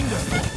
find us.